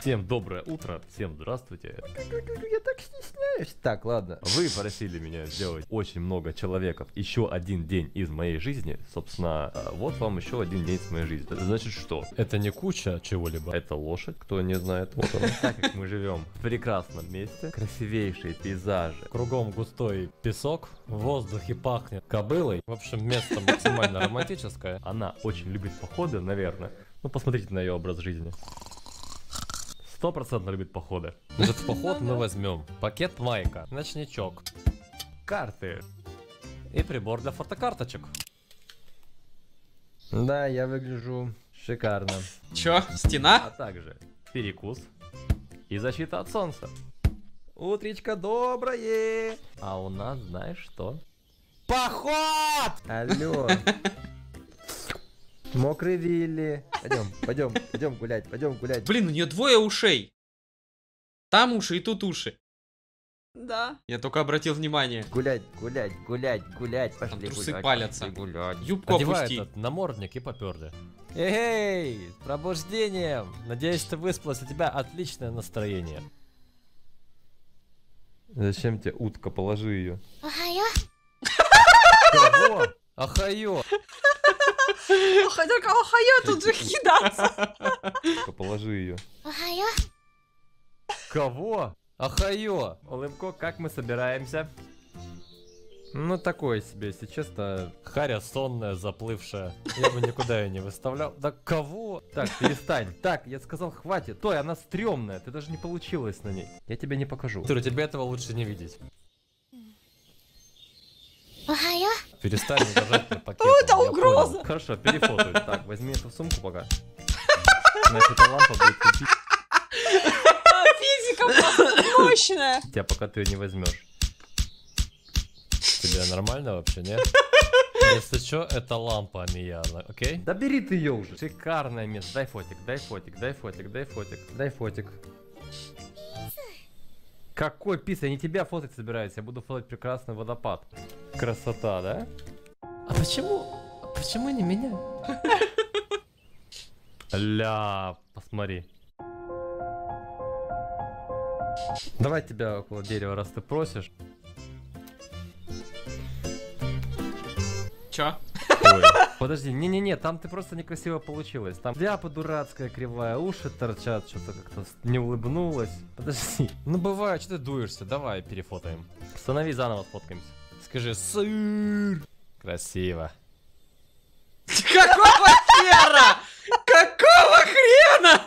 Всем доброе утро, всем здравствуйте. Я так стесняюсь. Так, ладно. Вы просили меня сделать очень много человеков. Еще один день из моей жизни. Собственно, а, вот вам еще один день из моей жизни. Это значит что? Это не куча чего-либо. Это лошадь, кто не знает. Вот она. Так как мы живем в прекрасном месте, красивейшие пейзажи. Кругом густой песок, в воздухе пахнет кобылой. В общем, место максимально романтическое. Она очень любит походы, наверное. Ну, посмотрите на ее образ жизни. Стопроцентно любит походы. Значит, в поход мы возьмем пакет майка, ночничок Карты. и прибор для фотокарточек. Да, я выгляжу шикарно. Чё, А стена? также перекус и защита от солнца. Утречка доброе! А у нас, знаешь что? Поход! Алло. Мокрый Вилли. Пойдем, пойдем, пойдем гулять, пойдем гулять. Блин, у нее двое ушей. Там уши и тут уши. Да. Я только обратил внимание. Гулять, гулять, гулять, гулять. Пошли Там трусы гулять, палятся. Пошли гулять. Юбку Одевай опусти. этот намордник и поперли. Эй, с пробуждением! Надеюсь, ты выспалась, у тебя отличное настроение. Зачем тебе утка? Положи ее. Ахайо? Ахайо! Только охайо тут же кидаться. Положи ее. Охайо. Кого? Охайо. Улыбко, как мы собираемся? Ну, такое себе, если честно. Харя сонная, заплывшая. Я бы никуда ее не выставлял. Да кого? Так, перестань. Так, я сказал, хватит. Той, она стрёмная. Ты даже не получилась на ней. Я тебя не покажу. Тур, тебе этого лучше не видеть. Перестань угрожать мне пакетом. это я угроза. понял. Хорошо, перефотуй. Так, возьми эту сумку пока. Значит, эта лампа будет кипить Физика просто мощная. тебя, пока ты ее не возьмешь. Тебе нормально вообще, нет? Если что, это лампа Мияна, окей? Да бери ты ее уже. Шикарное место. Дай фотик, дай фотик, дай фотик, дай фотик, дай фотик. Какой пис? Я не тебя фотать собираюсь, я буду фотать прекрасный водопад. Красота, да? А почему? Почему не меня? Ля, посмотри. Давай тебя около дерева, раз ты просишь. Чё? Ой, подожди, не-не-не, там ты просто некрасиво получилось. Там ляпа дурацкая, кривая, уши торчат, что-то как-то не улыбнулась. Подожди. Ну бывает, что ты дуешься, давай перефотаем. Станови заново сфоткаемся. Скажи сыр. Красиво. Какого хера? Какого хрена?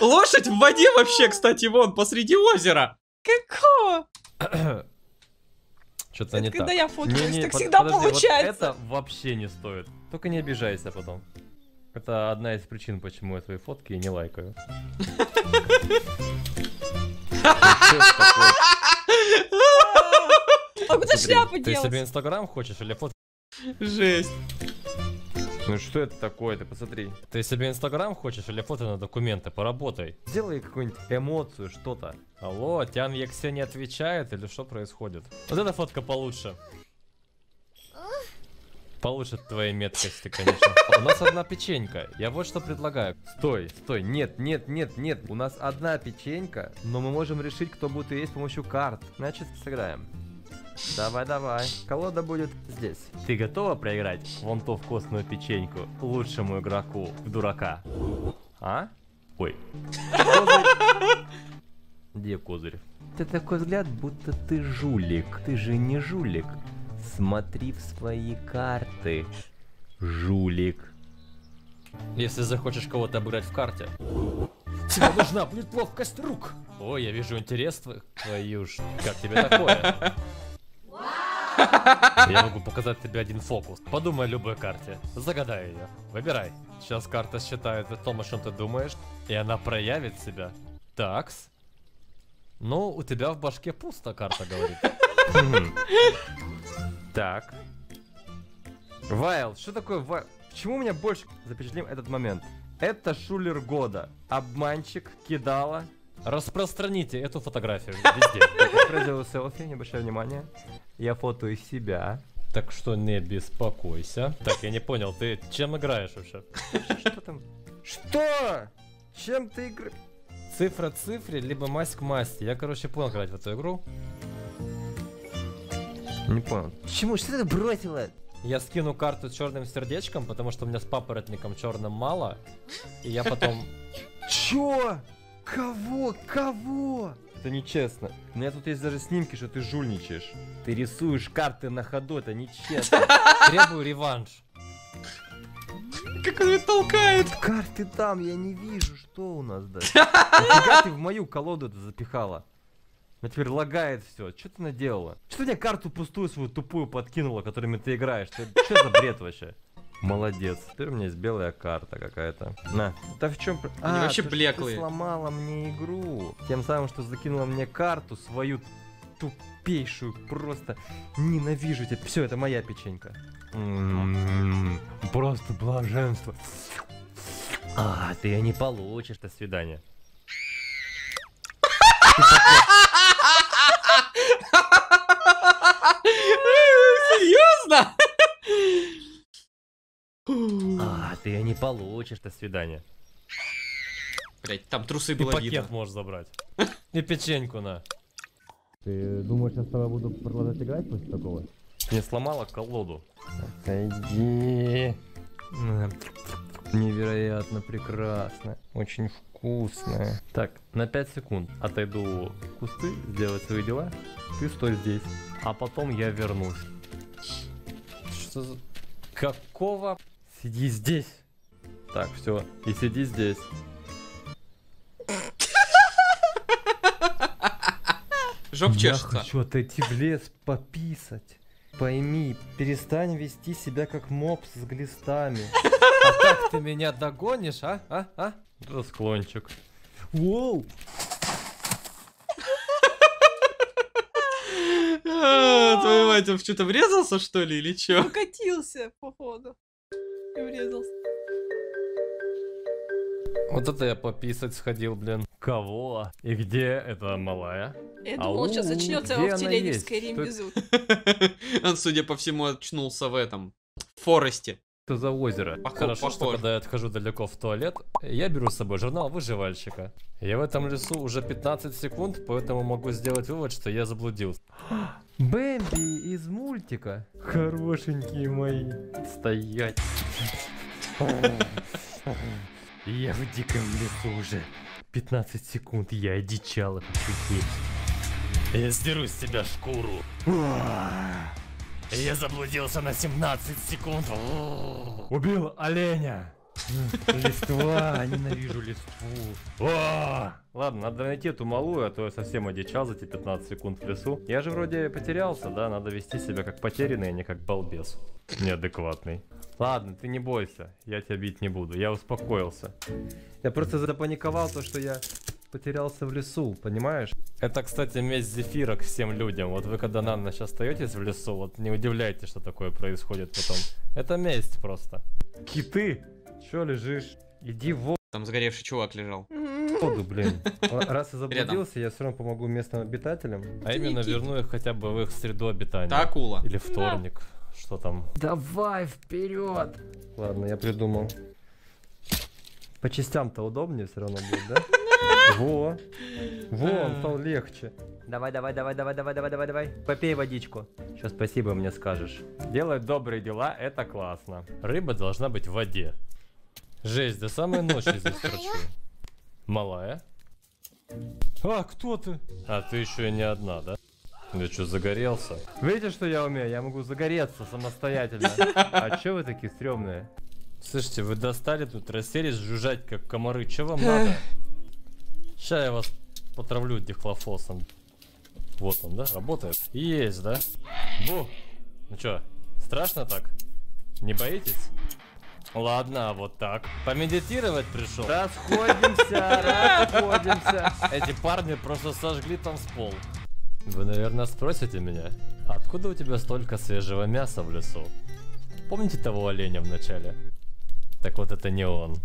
Лошадь в воде вообще, кстати, вон, посреди озера. Какого? Что-то не когда так. я фоткаюсь, Не-не, так под- всегда подожди, вот получается. это вообще не стоит. Только не обижайся потом. Это одна из причин, почему я твои фотки не лайкаю. А куда шляпу Ты себе инстаграм хочешь или фото? Жесть. Ну что это такое? Ты посмотри. Ты себе инстаграм хочешь или фото на документы? Поработай. Сделай какую-нибудь эмоцию, что-то. Алло, Тян Ексе не отвечает или что происходит? Вот эта фотка получше. Получше твоей меткости, конечно. У нас одна печенька. Я вот что предлагаю. Стой, стой, нет, нет, нет, нет. У нас одна печенька, но мы можем решить, кто будет есть с помощью карт. Значит, сыграем. Давай, давай. Колода будет здесь. Ты готова проиграть вон ту вкусную печеньку лучшему игроку в дурака? А? Ой. Козырь. Где козырь? Ты такой взгляд, будто ты жулик. Ты же не жулик. Смотри в свои карты. Жулик. Если захочешь кого-то обыграть в карте, тебе нужна будет ловкость рук. Ой, я вижу интерес тв- твою ж. Как тебе такое? Я могу показать тебе один фокус. Подумай о любой карте. Загадай ее. Выбирай. Сейчас карта считает о том, о чем ты думаешь, и она проявит себя. Такс. Ну, у тебя в башке пусто, карта говорит. Так. Вайл, что такое Вайл? Почему меня больше запечатлим этот момент? Это шулер года. Обманщик, кидала. Распространите эту фотографию везде. Я сделаю селфи, небольшое внимание. Я фотою себя. Так что не беспокойся. Так, я не понял, ты чем играешь вообще? Что там? Что? Чем ты играешь? Цифра цифре, либо масть к масти. Я, короче, понял играть в эту игру. Не понял. Почему? Что ты бросила? Я скину карту с черным сердечком, потому что у меня с папоротником черным мало. И я потом... Чё? Кого? Кого? Это нечестно. У меня тут есть даже снимки, что ты жульничаешь. Ты рисуешь карты на ходу, это нечестно. Требую реванш. Как он меня толкает. Карты там, я не вижу, что у нас даже. Нифига ты в мою колоду это запихала. А теперь лагает все. Что ты наделала? Что ты мне карту пустую свою тупую подкинула, которыми ты играешь? Что за бред вообще? Молодец. Теперь у меня есть белая карта какая-то. На. Да в чем... Они вообще ты, блеклые. Ты сломала мне игру. Тем самым, что закинула мне карту свою тупейшую. Просто ненавижу тебя. Все, это моя печенька. М, Просто блаженство. А, ты ее не получишь. До свидания. Серьезно? А, ты не получишь. До свидания. Блять, там трусы И было пакет видно. можешь забрать. И печеньку на. Ты думаешь, я с тобой буду продолжать играть после такого? Не сломала колоду. Отойди. Невероятно прекрасно. Очень вкусно. Так, на 5 секунд отойду в кусты, сделать свои дела. Ты стой здесь. А потом я вернусь. Что за... Какого... Сиди здесь. Так, все. И сиди здесь. Жоп Я чешется. хочу отойти в лес пописать. Пойми, перестань вести себя как мопс с глистами. А как ты меня догонишь, а? А? А? Склончик. Воу! А, Твою мать, он в что-то врезался, что ли, или чё? Покатился, походу. И врезался. Вот это я пописать сходил, блин. Кого? И где эта малая? Я Ау, думал, сейчас начнется где в телеге в везут. Он, судя по всему, очнулся в этом. В Форесте. Что за озеро? Похож- Хорошо, что похож. когда я отхожу далеко в туалет, я беру с собой журнал выживальщика. Я в этом лесу уже 15 секунд, поэтому могу сделать вывод, что я заблудился. Бэмби из мультика. Хорошенькие мои. Стоять. Я в диком лесу уже. 15 секунд, я одичала, хочу есть. Я сдеру с тебя шкуру. Я заблудился на 17 секунд. Убил оленя. Листва, ненавижу листву. О! Ладно, надо найти эту малую, а то я совсем одичал за эти 15 секунд в лесу. Я же вроде потерялся, да? Надо вести себя как потерянный, а не как балбес. Неадекватный. Ладно, ты не бойся, я тебя бить не буду, я успокоился. Я просто запаниковал то, что я потерялся в лесу, понимаешь? Это, кстати, месть зефира к всем людям. Вот вы когда на ночь остаетесь в лесу, вот не удивляйтесь, что такое происходит потом. Это месть просто. Киты, чё лежишь? Иди в Там сгоревший чувак лежал. воду, блин. Раз я Рядом. заблудился, я все равно помогу местным обитателям. А именно верну их хотя бы в их среду обитания. Та акула. Или вторник. Что там? Давай вперед! Ладно, я придумал. По частям-то удобнее все равно будет, да? Во! Во, он стал легче. Давай, давай, давай, давай, давай, давай, давай, давай. Попей водичку. Сейчас спасибо мне скажешь. Делать добрые дела это классно. Рыба должна быть в воде. Жесть, до самой ночи здесь торчу. Малая? А, кто ты? А, ты еще и не одна, да? Я что, загорелся? Видите, что я умею? Я могу загореться самостоятельно. А че вы такие стрёмные? Слышите, вы достали тут, расселись жужжать, как комары. Че вам надо? Сейчас я вас потравлю дихлофосом. Вот он, да? Работает? Есть, да? Бу! Ну чё, страшно так? Не боитесь? Ладно, вот так. Помедитировать пришел. Расходимся, расходимся. Эти парни просто сожгли танцпол. Вы, наверное, спросите меня, откуда у тебя столько свежего мяса в лесу? Помните того оленя в начале? Так вот это не он.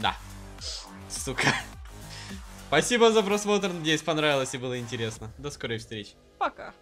Да. Сука. Спасибо за просмотр, надеюсь понравилось и было интересно. До скорой встречи. Пока.